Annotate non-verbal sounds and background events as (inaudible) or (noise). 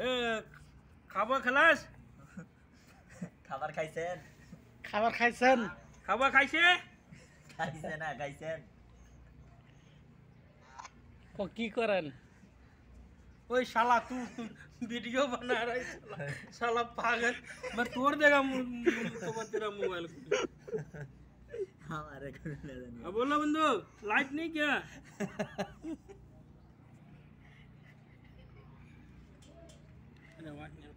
এ খাবার খালাস খাবার খাইছেন খাবার খাইছেন খাবার খাইছে খাইছে না খাইছেন ও কি করেন ওই শালা तू वीडियो बना रहा है साला साला पागल मैं तोड़ देगा मु- मु- तो मैं तेरा मोबाइल हमारे अब बोलो बंदो लाइट नहीं क्या (laughs) अरे वाट नहीं।